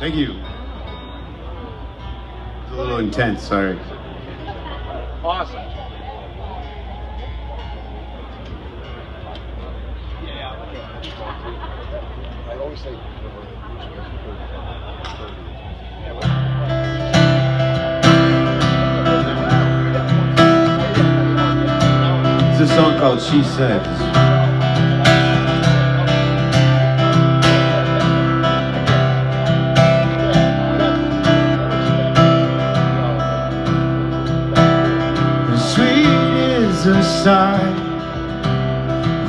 Thank you. It's a little intense, sorry. Awesome. I always say. It's a song called She Says.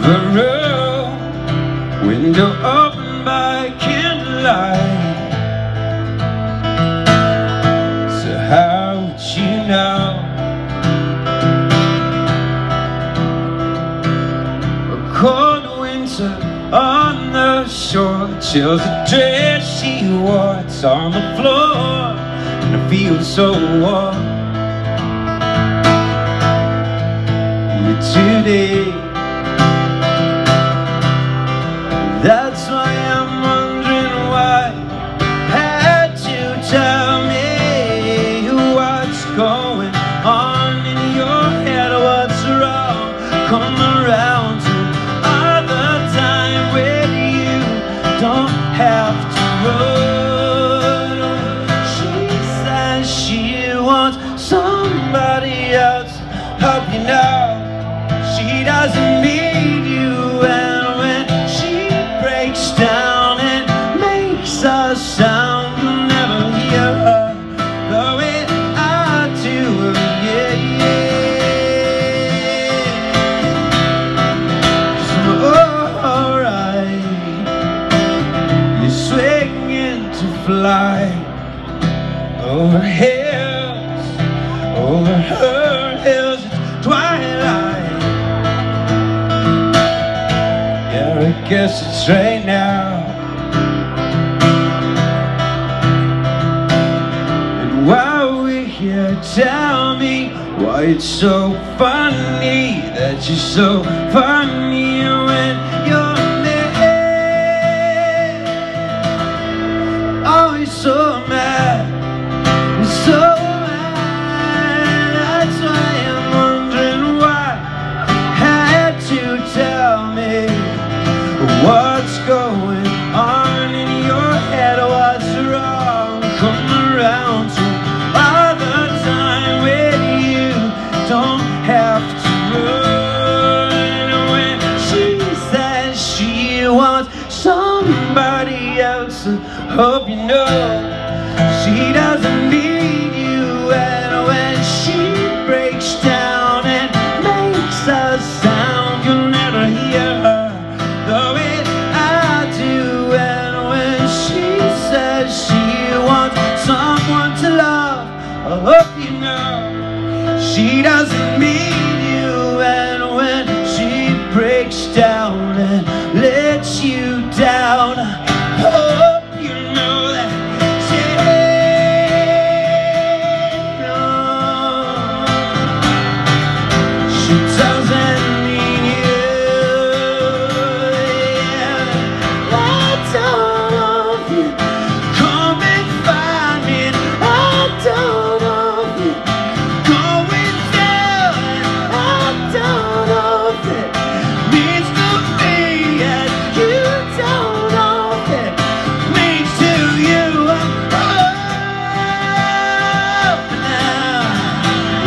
The room Window open by candlelight. So how would you know? A cold winter on the shore Chills the dress she wore It's on the floor And I feel so warm. Today doesn't need you And when she breaks down and makes a sound You'll never hear the way I do alright. You're swinging to fly. Over guess it's right now. And while we're here, tell me why it's so funny that you're so funny when you're mad. Always so mad, hope you know she doesn't need you. And when she breaks down and makes a sound, you'll never hear her the way I do. And when she says she wants someone to love, I hope you know she doesn't need you. And when she breaks down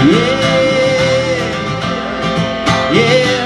Yeah. Yeah, yeah.